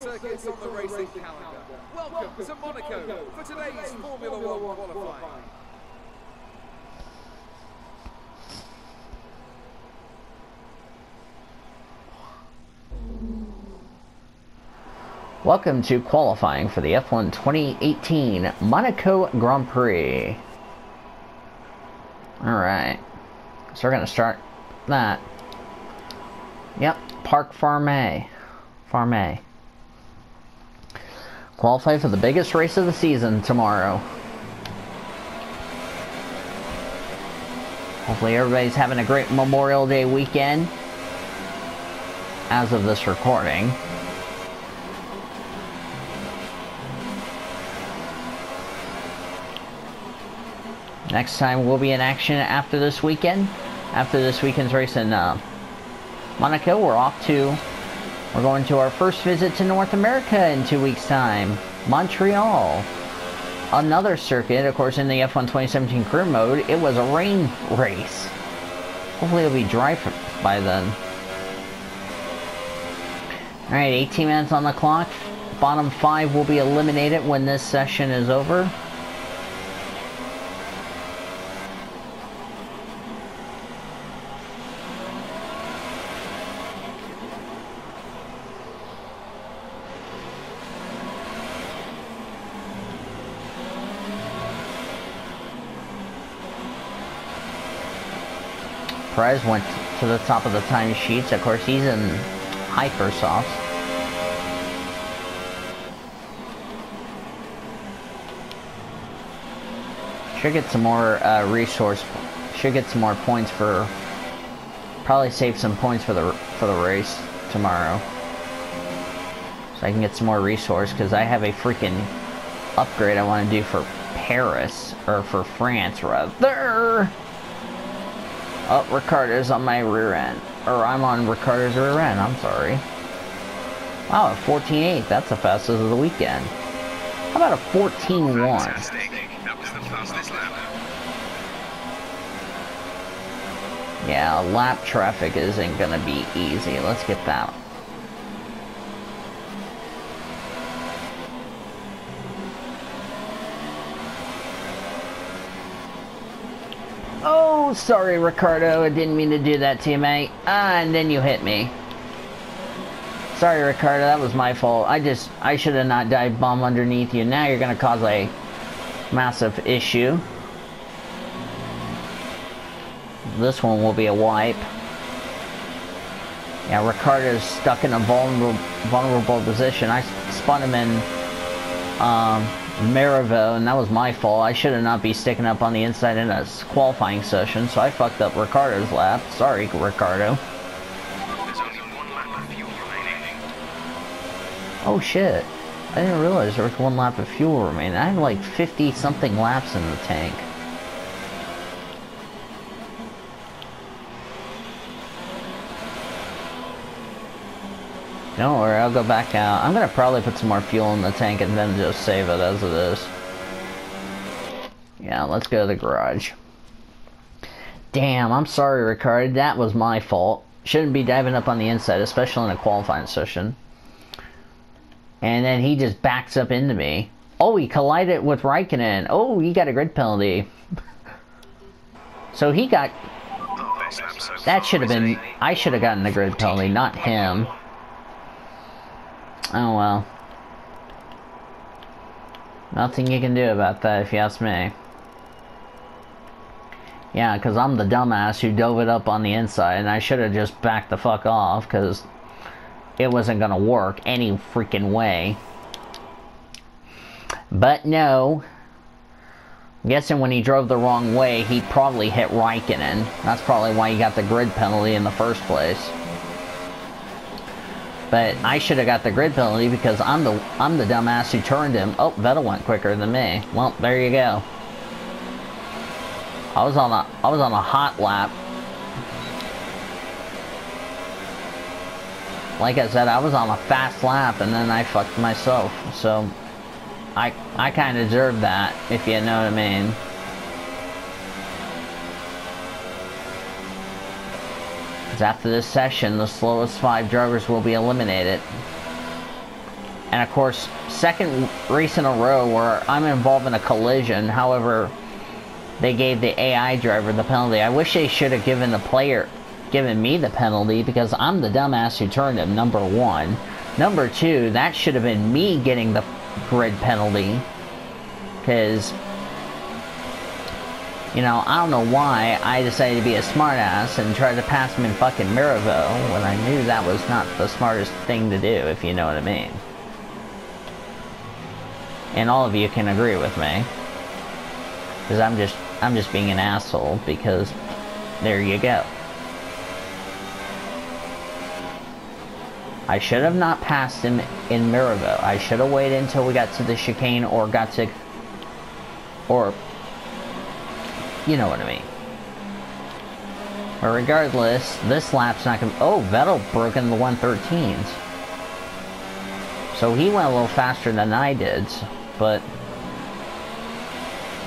circuits on the racing calendar. Welcome to Monaco for today's Formula One qualifying. Welcome to qualifying for the F1 2018 Monaco Grand Prix. Alright, so we're going to start that. Yep, Parc Fermé. Fermé. Qualify for the biggest race of the season tomorrow. Hopefully everybody's having a great Memorial Day weekend as of this recording. Next time we'll be in action after this weekend. After this weekend's race in uh, Monaco, we're off to, we're going to our first visit to North America in two weeks' time. Montreal. Another circuit, of course, in the F1 2017 career mode, it was a rain race. Hopefully it'll be dry for, by then. Alright, 18 minutes on the clock. Bottom 5 will be eliminated when this session is over. Perez went to the top of the time sheets. Of course, he's in Hypersofts. Should get some more uh, resource. Should get some more points for. Probably save some points for the for the race tomorrow. So I can get some more resource because I have a freaking upgrade I want to do for Paris or for France rather. Oh, Ricardo's on my rear end. Or I'm on Ricardo's rear end, I'm sorry. Wow, a 14.8, that's the fastest of the weekend. How about a 14.1? Yeah, lap traffic isn't gonna be easy. Let's get that Sorry, Ricardo. I didn't mean to do that to you, mate. Ah, and then you hit me. Sorry, Ricardo. That was my fault. I just, I should have not dive bomb underneath you. Now you're going to cause a massive issue. This one will be a wipe. Yeah, Ricardo's stuck in a vulnerable, vulnerable position. I spun him in um, Mirabeau, and that was my fault. I should have not be sticking up on the inside in a qualifying session, so I fucked up Ricardo's lap. Sorry, Ricardo. Oh shit. I didn't realize there was one lap of fuel remaining. I had like 50 something laps in the tank. Don't worry, I'll go back out. I'm gonna probably put some more fuel in the tank and then just save it as it is. Yeah, let's go to the garage. Damn, I'm sorry, Ricciardo. That was my fault. Shouldn't be diving up on the inside, especially in a qualifying session. And then he just backs up into me. Oh, he collided with Raikkonen. Oh, he got a grid penalty. so he got... That should have been... I should have gotten the grid penalty, not him. Oh well. Nothing you can do about that if you ask me. Yeah, because I'm the dumbass who dove it up on the inside and I should have just backed the fuck off because it wasn't going to work any freaking way. But no. I'm guessing when he drove the wrong way, he probably hit Raikkonen. That's probably why he got the grid penalty in the first place. But I should have got the grid penalty because I'm the I'm the dumbass who turned him. Oh, Vettel went quicker than me. Well, there you go. I was on a I was on a hot lap. Like I said, I was on a fast lap and then I fucked myself. So I I kind of deserved that, if you know what I mean. After this session, the slowest five drivers will be eliminated. And of course, second race in a row where I'm involved in a collision. However, they gave the AI driver the penalty. I wish they should have given the player, given me the penalty because I'm the dumbass who turned him, number one. Number two, that should have been me getting the grid penalty. Because, you know, I don't know why I decided to be a smartass and try to pass him in fucking Mirabeau when I knew that was not the smartest thing to do, if you know what I mean. And all of you can agree with me. Because I'm just, I'm just being an asshole because there you go. I should have not passed him in Mirabeau. I should have waited until we got to the chicane or got to... Or... You know what I mean. But regardless, this lap's not gonna... Oh, Vettel broke in the 113s. So he went a little faster than I did, but...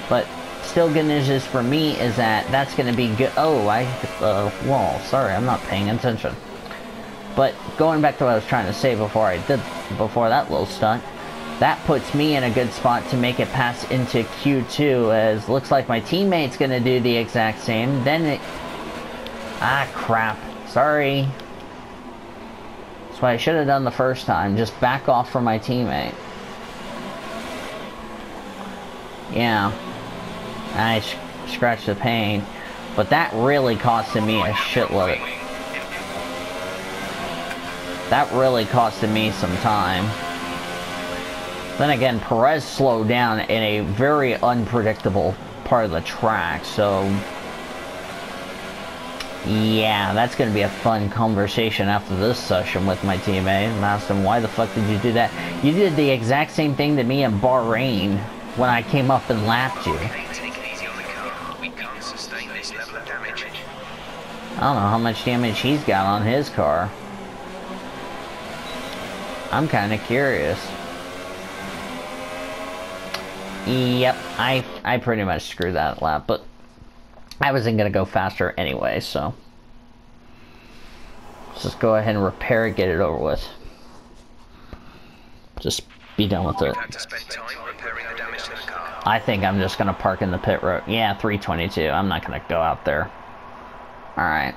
But still good news is for me is that that's going to be good. Oh, I uh, hit the wall. Sorry, I'm not paying attention. But going back to what I was trying to say before I did, before that little stunt, that puts me in a good spot to make it pass into Q2 as looks like my teammate's going to do the exact same. Then it, ah crap, sorry. That's what I should have done the first time, just back off from my teammate. Yeah, I scratched the pain, but that really costed me a shitload. That really costed me some time. Then again, Perez slowed down in a very unpredictable part of the track, so... Yeah, that's going to be a fun conversation after this session with my teammate. And asked him, why the fuck did you do that? You did the exact same thing to me in Bahrain when I came up and lapped you. I don't know how much damage he's got on his car. I'm kind of curious. Yep, I I pretty much screwed that lap, but I wasn't gonna go faster anyway, so let's just go ahead and repair it, get it over with. Just be done with it. I think I'm just gonna park in the pit road. Yeah, 322. I'm not gonna go out there. All right.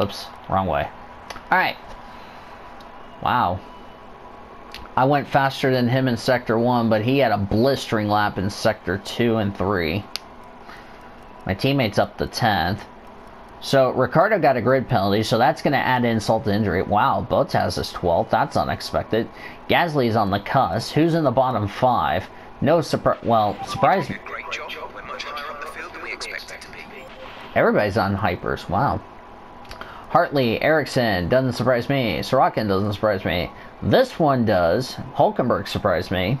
Oops, wrong way. All right. Wow. I went faster than him in Sector 1, but he had a blistering lap in Sector 2 and 3. My teammate's up to 10th. So, Ricardo got a grid penalty, so that's going to add insult to injury. Wow, Bottas is 12th. That's unexpected. Gasly's on the cusp. Who's in the bottom five? No surprise. Well, surprise. Everybody's on hypers. Wow. Hartley, Ericsson, doesn't surprise me. Sirotkin doesn't surprise me. This one does. Hulkenberg surprised me.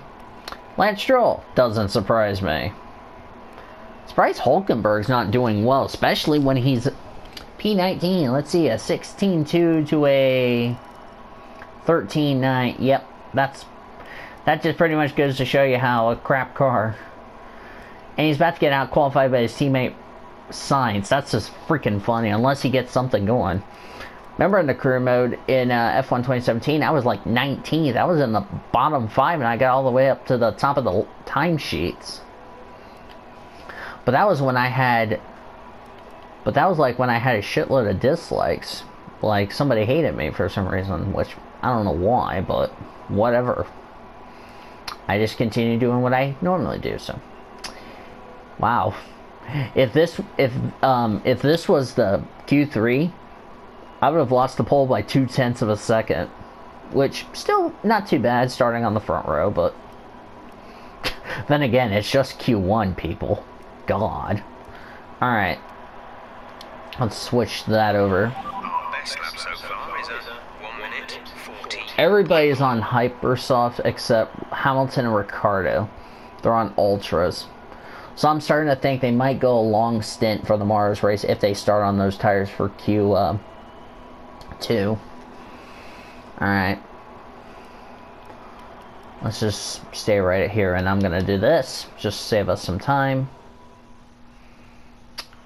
Lance Stroll doesn't surprise me. Surprised Hulkenberg's not doing well, especially when he's P19. Let's see, a 16-2 to a 13-9. Yep, that's that just pretty much goes to show you how a crap car. And he's about to get out qualified by his teammate Sainz. That's just freaking funny, unless he gets something going. Remember in the career mode in uh, F1 2017, I was like 19th. I was in the bottom five, and I got all the way up to the top of the timesheets. But that was when I had. But that was like when I had a shitload of dislikes. Like somebody hated me for some reason, which I don't know why, but whatever. I just continue doing what I normally do. So, wow, if this if um if this was the Q3, I would have lost the pole by two tenths of a second, which still not too bad starting on the front row, but then again, it's just Q1, people. God. All right, let's switch that over. Everybody's on Hypersoft except Hamilton and Ricciardo. They're on Ultras. So I'm starting to think they might go a long stint for the Mars race if they start on those tires for Q2. Uh, Alright. Let's just stay right here and I'm to do this. Just save us some time.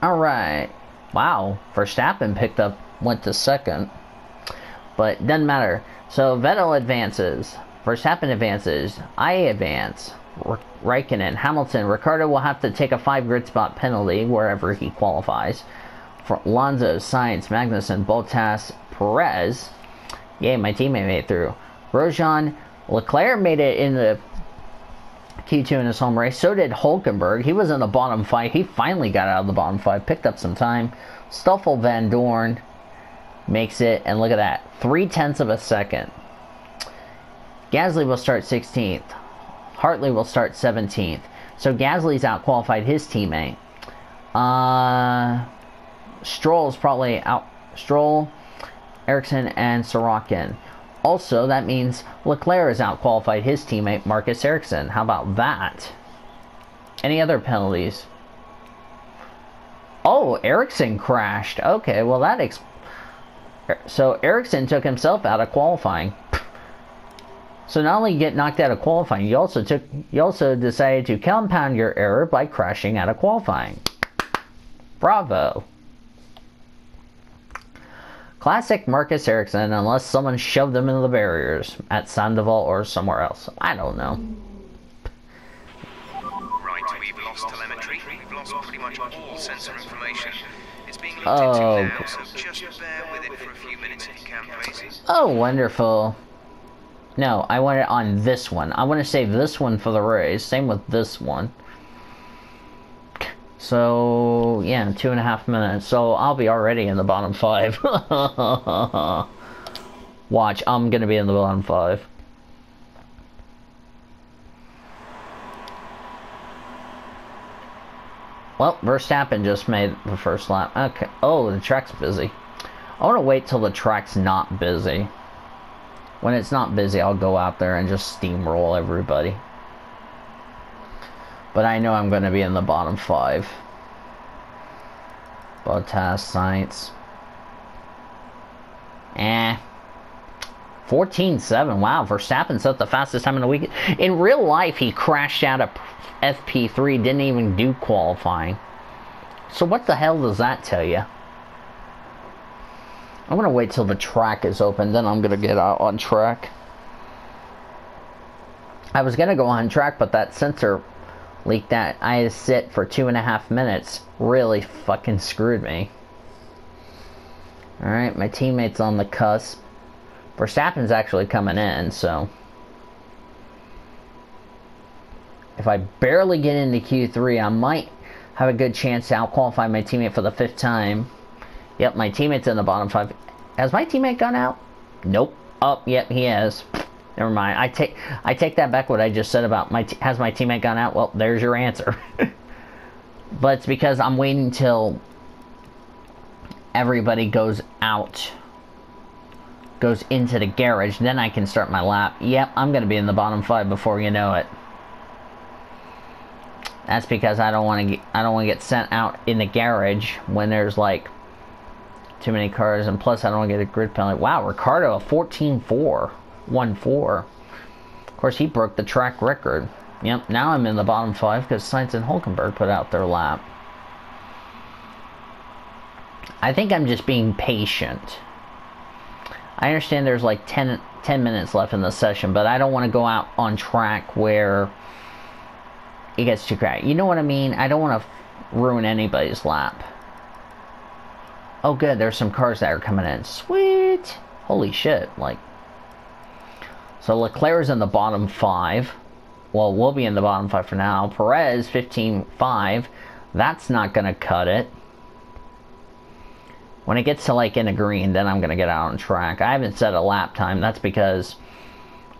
Alright. Wow. Verstappen picked up, went to second. But doesn't matter. So Vettel advances. Verstappen advances. I advance. Raikkonen, Hamilton, Ricciardo will have to take a five grid spot penalty wherever he qualifies. For Alonso, Sainz, Magnussen, Bottas, Perez. Yay, my teammate made it through. Grosjean, Leclerc made it in the Q2 in his home race. So did Hulkenberg. He was in the bottom five. He finally got out of the bottom five, picked up some time. Stoffel Vandoorne makes it, and look at that, three tenths of a second. Gasly will start 16th. Hartley will start 17th. So Gasly's out qualified his teammate. Uh, Stroll's probably out. Stroll, Ericsson, and Sirotkin. Also, that means Leclerc has out qualified his teammate Marcus Ericsson. How about that? Any other penalties? Oh, Ericsson crashed. Okay, well that ex- so Ericsson took himself out of qualifying. So not only get knocked out of qualifying, you also took you also decided to compound your error by crashing out of qualifying. Bravo. Classic Marcus Ericsson, unless someone shoved him into the barriers at Sandoval or somewhere else. I don't know. Right, we've lost telemetry. We've lost pretty much all sensor information. It's being looked Oh. into now, so just bear with it for a few minutes if you can, please. Oh, wonderful. No, I want it on this one. I want to save this one for the race. Same with this one. So, yeah, two and a half minutes. So, I'll be already in the bottom five. Watch, I'm to be in the bottom five. Well, Verstappen just made the first lap. Okay. Oh, the track's busy. I want to wait till the track's not busy. When it's not busy, I'll go out there and just steamroll everybody. But I know I'm going to be in the bottom five. Bottas, Sainz. Eh. 14-7. Wow, Verstappen set the fastest time in the week. In real life, he crashed out of FP3, didn't even do qualifying. So what the hell does that tell you? I'm gonna wait till the track is open, then I'm gonna get out on track. I was gonna go on track, but that sensor leak that I sit for two and a half minutes really fucking screwed me. Alright, my teammate's on the cusp. Verstappen's actually coming in, so. If I barely get into Q3, I might have a good chance to outqualify my teammate for the fifth time. Yep, my teammate's in the bottom five. Has my teammate gone out? Nope. Oh, yep, he has. Never mind. I take I take that back. What I just said about my has my teammate gone out? Well, there's your answer. but it's because I'm waiting till everybody goes out, goes into the garage. Then I can start my lap. Yep, I'm gonna be in the bottom five before you know it. That's because I don't want to get I don't want to get sent out in the garage when there's like too many cars, and plus I don't want to get a grid penalty. Wow, Ricardo a 14-4, 1-4. Of course, he broke the track record. Yep, now I'm in the bottom five because Sainz and Hulkenberg put out their lap. I think I'm just being patient. I understand there's like 10, 10 minutes left in the session, but I don't want to go out on track where it gets too crowded. You know what I mean? I don't want to ruin anybody's lap. Oh, good. There's some cars that are coming in. Sweet. Holy shit. Like. So Leclerc is in the bottom five. Well, we'll be in the bottom five for now. Perez, 15-5. That's not going to cut it. When it gets to like in the green, then I'm going to get out on track. I haven't set a lap time. That's because.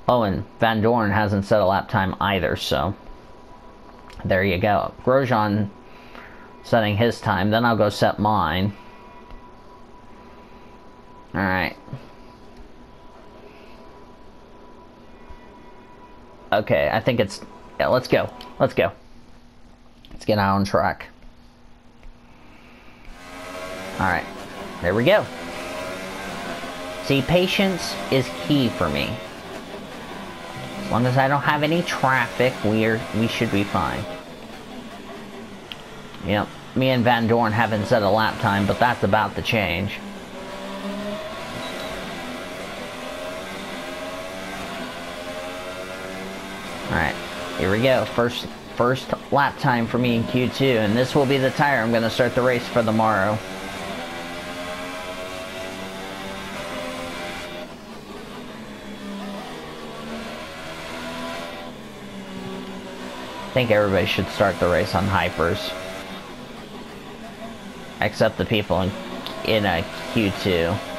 Oh, and Dorn hasn't set a lap time either, so. There you go. Grosjean setting his time. Then I'll go set mine. Alright. Okay, I think it's... Yeah, let's go. Let's go. Let's get on track. Alright. There we go. See, patience is key for me. As long as I don't have any traffic, we're, we should be fine. Yep. Me and Vandoorne haven't set a lap time, but that's about to change. Alright, here we go. First first lap time for me in Q2, and this will be the tire I'm going to start the race for tomorrow. I think everybody should start the race on hypers. Except the people in, in uh, a Q2.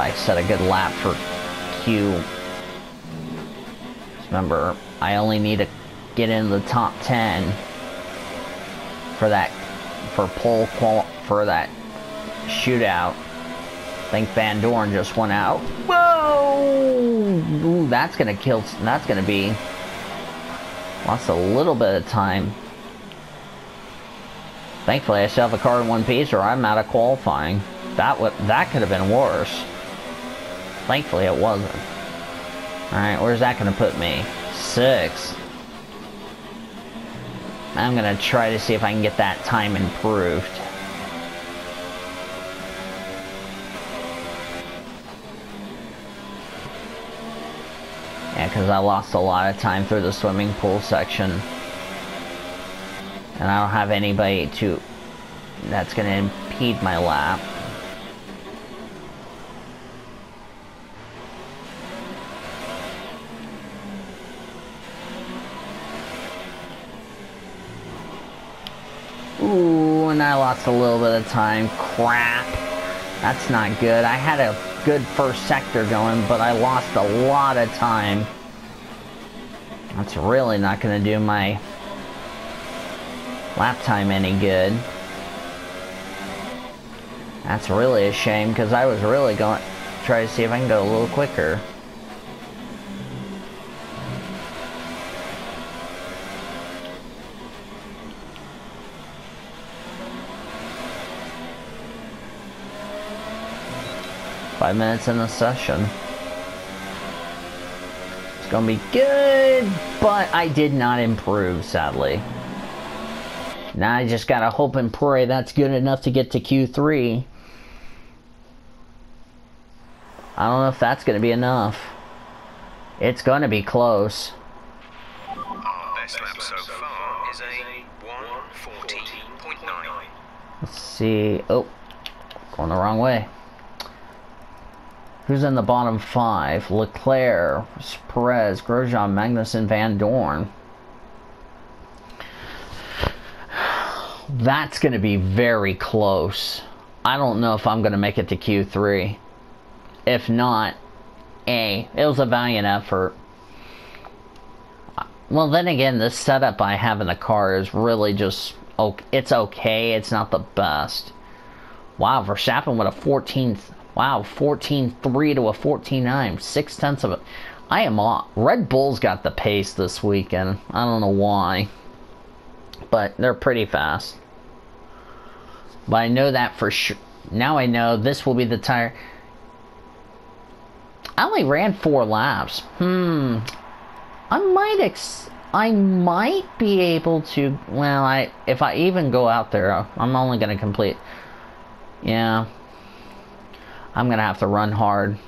I set a good lap for Q. Remember, I only need to get in the top 10 for that, for pole qual, for that shootout. I think Vandoorne just went out. Whoa! Ooh, that's gonna kill, that's gonna be, lost a little bit of time. Thankfully, I still have a car in one piece or I'm out of qualifying. That that could have been worse. Thankfully it wasn't. Alright, where's that gonna put me? Six. I'm gonna try to see if I can get that time improved. Yeah, because I lost a lot of time through the swimming pool section. And I don't have anybody to... that's gonna impede my lap. Ooh, and I lost a little bit of time. Crap. That's not good. I had a good first sector going, but I lost a lot of time. That's really not going to do my lap time any good. That's really a shame because I was really going to try to see if I can go a little quicker. Five minutes in the session. It's gonna be good, but I did not improve, sadly. Now I just gotta hope and pray that's good enough to get to Q3. I don't know if that's gonna be enough. It's gonna be close. Our best lap so far is a 114.9. Let's see. Oh, going the wrong way. Who's in the bottom five? Leclerc, Perez, Grosjean, Magnussen, Vandoorne. That's going to be very close. I don't know if I'm going to make it to Q3. If not, A, it was a valiant effort. Well, then again, this setup I have in the car is really just, it's okay. It's not the best. Wow, Verstappen with a 14th Wow, 14-3 to a 14-9. Six tenths of it. I am off. Red Bull's got the pace this weekend. I don't know why. But they're pretty fast. But I know that for sure. Now I know this will be the tire. I only ran four laps. Hmm. I might ex... I might be able to... Well, I if I even go out there, I'm only going to complete... Yeah. I'm going to have to run hard.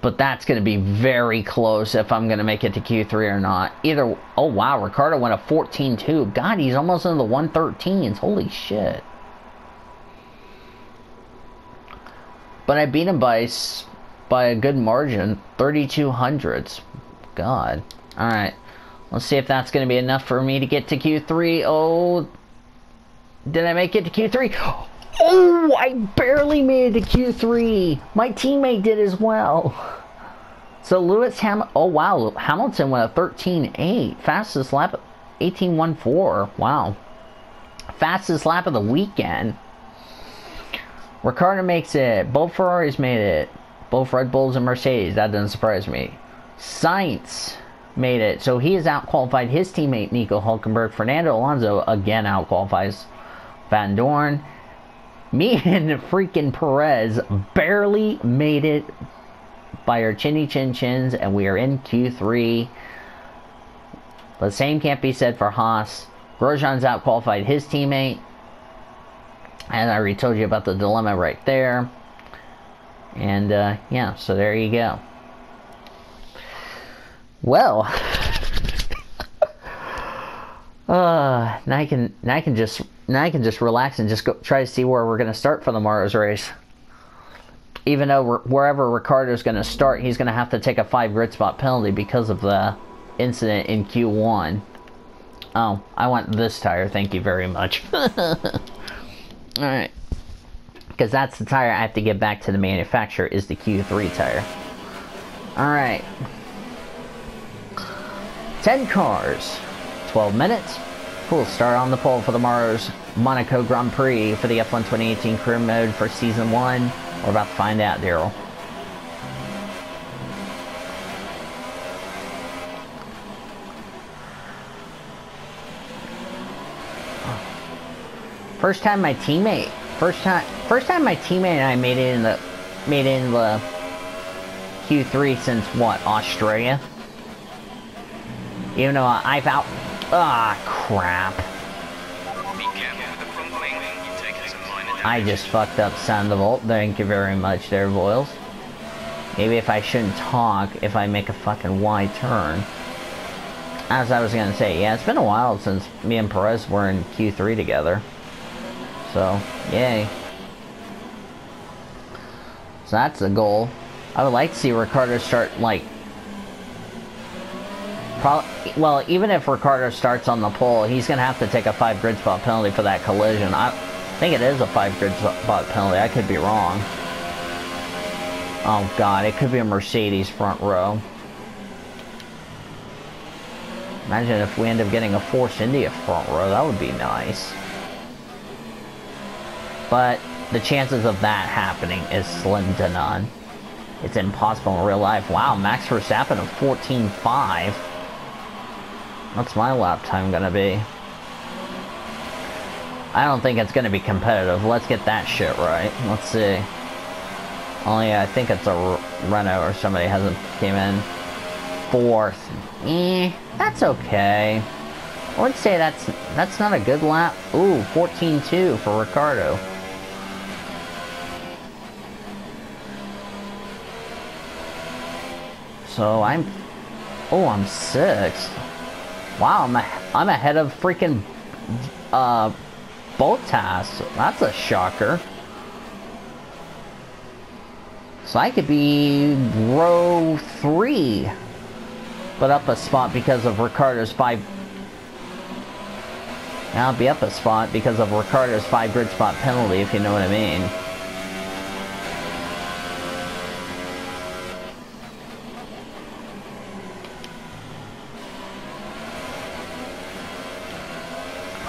But that's going to be very close if I'm going to make it to Q3 or not. Either, oh wow, Ricardo went a 14-2. God, he's almost in the 113s. Holy shit. But I beat him by, by a good margin, 32 hundredths. God. Alright. Let's see if that's going to be enough for me to get to Q3. Oh, did I make it to Q3? Oh, I barely made it to Q3. My teammate did as well. So Lewis Ham. Oh wow, Hamilton went a 13.8, fastest lap, 18.14. Wow, fastest lap of the weekend. Ricciardo makes it. Both Ferraris made it. Both Red Bulls and Mercedes. That doesn't surprise me. Sainz made it. So he has outqualified his teammate Nico Hulkenberg. Fernando Alonso again outqualifies Vandoorne. Me and freaking Perez barely made it by our chinny chin chins, and we are in Q3. The same can't be said for Haas. Grosjean's out qualified his teammate. And I already told you about the dilemma right there. And uh, yeah, so there you go. Well, uh, now I can now I can just now I can just relax and just go try to see where we're going to start for the tomorrow's race. Even though wherever Ricciardo's going to start, he's going to have to take a five grid spot penalty because of the incident in Q1. Oh, I want this tire. Thank you very much. Alright. Because that's the tire I have to get back to the manufacturer is the Q3 tire. Alright. 10 cars. 12 minutes. We'll start on the pole for the tomorrow's Monaco Grand Prix for the F1 2018 career mode for Season 1. We're about to find out, Daryl. First time my teammate, first time, first time my teammate and I made it in the, made it in the Q3 since what, Australia? Even though I've out, ah, crap. I just fucked up Sandoval. Thank you very much there, Boils. Maybe if I shouldn't talk if I make a fucking wide turn. As I was gonna say, yeah, it's been a while since me and Perez were in Q3 together. So, yay. So that's the goal. I would like to see Ricardo start, like... well, even if Ricciardo starts on the pole, he's going to have to take a 5 grid spot penalty for that collision. I think it is a 5 grid spot penalty. I could be wrong. Oh god, it could be a Mercedes front row. Imagine if we end up getting a Force India front row. That would be nice. But the chances of that happening is slim to none. It's impossible in real life. Wow, Max Verstappen of 14.5. What's my lap time gonna be? I don't think it's gonna be competitive. Let's get that shit right. Let's see. Yeah, I think it's a Renault or somebody hasn't came in. Fourth. Eh, that's okay. I would say that's that's not a good lap. Ooh, 14-2 for Ricardo. So I'm... Oh, I'm six. Wow, I'm, I'm ahead of freaking... Uh... Bottas. That's a shocker. So I could be row three. But up a spot because of Ricardo's five... I'll be up a spot because of Ricardo's five grid spot penalty, if you know what I mean.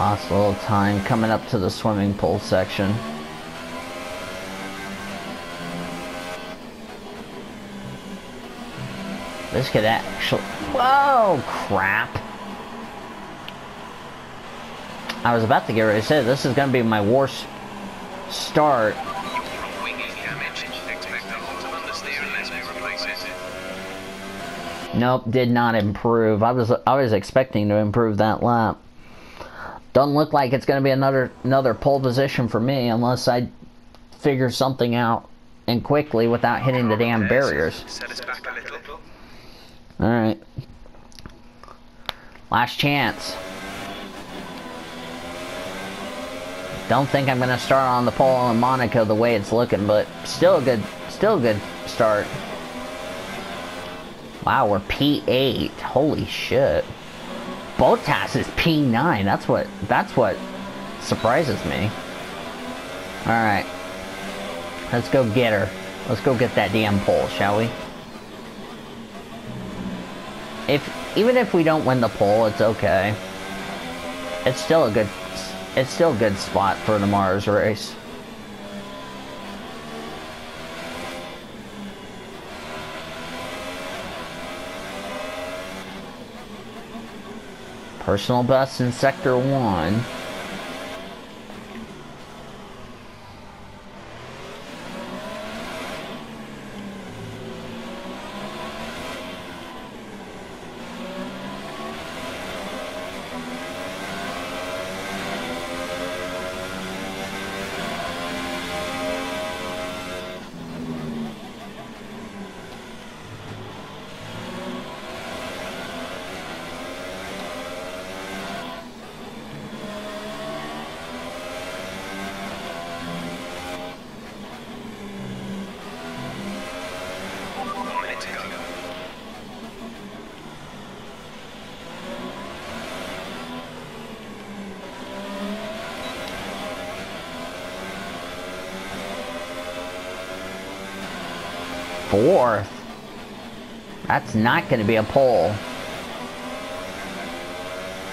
Last little time coming up to the swimming pool section. This could actually... Whoa, crap. I was about to get ready to say, this is going to be my worst start. Nope, did not improve. I was I was expecting to improve that lap. Doesn't look like it's going to be another another pole position for me unless I figure something out and quickly without hitting the damn barriers. Alright. Last chance. Don't think I'm going to start on the pole in Monaco the way it's looking, but still a good, still a good start. Wow, we're P8. Holy shit. Bottas is P9. That's what that's what surprises me. Alright. Let's go get her. Let's go get that damn pole, shall we? If even if we don't win the pole, it's okay. It's still a good it's still a good spot for tomorrow's race. Personal best in Sector 1. Fourth. That's not going to be a pole.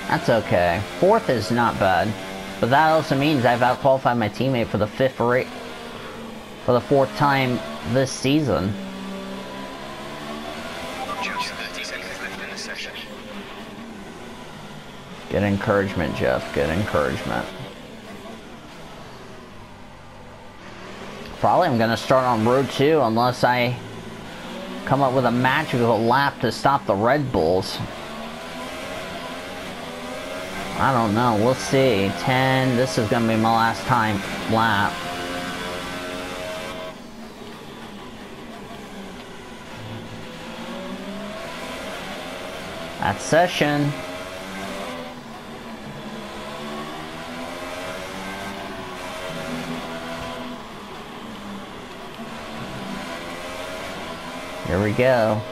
That's okay. Fourth is not bad. But that also means I've outqualified my teammate for the fifth rate for the fourth time this season. Just 30 seconds left in the session. Good encouragement, Jeff. Good encouragement. Probably I'm going to start on road 2 unless I come up with a magical lap to stop the Red Bulls. I don't know. We'll see. 10. This is going to be my last time lap. That's session. Here we go.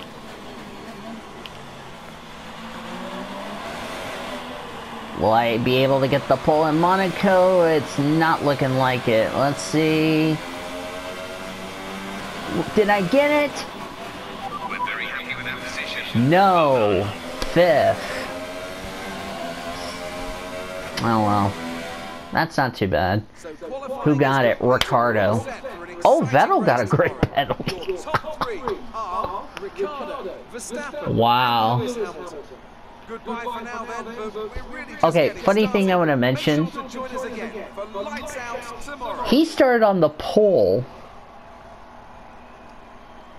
Will I be able to get the pole in Monaco? It's not looking like it. Let's see. Did I get it? We're very happy with that position. No. Fifth. Oh well. That's not too bad. Who got it? Ricardo. set for an Oh, Vettel got a great tomorrow. penalty. Top three are Ricardo, Verstappen, Wow. and Lewis Hamilton. Goodbye for now then, but we're really just Okay, funny thing I wanna mention. sure to join us again for Lights Out tomorrow. He started on the pole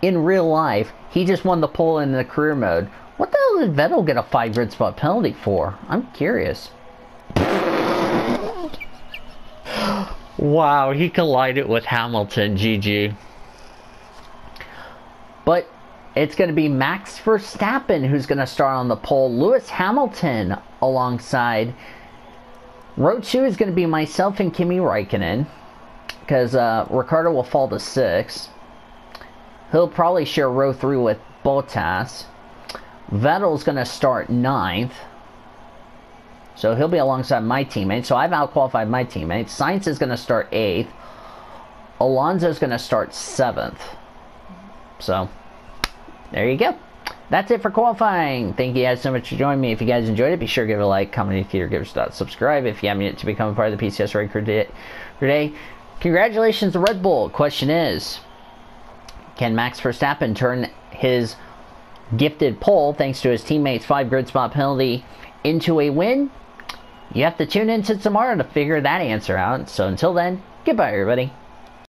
in real life. He just won the pole in the career mode. What the hell did Vettel get a five grid spot penalty for? I'm curious. wow, he collided with Hamilton. GG. But it's going to be Max Verstappen who's going to start on the pole. Lewis Hamilton alongside. Row 2 is going to be myself and Kimi Raikkonen. Because uh, Ricardo will fall to 6. He'll probably share row 3 with Bottas. Vettel's going to start ninth. So he'll be alongside my teammate. So I've outqualified my teammate. Sainz is going to start 8th. Alonso's going to start 7th. So, there you go. That's it for qualifying. Thank you guys so much for joining me. If you guys enjoyed it, be sure to give it a like, comment, if you're subscribe if you haven't yet to become a part of the PCS Red Crew today. Congratulations Red Bull. Question is, can Max Verstappen turn his gifted pole, thanks to his teammates' five grid spot penalty, into a win? You have to tune in to tomorrow to figure that answer out. So until then, goodbye, everybody.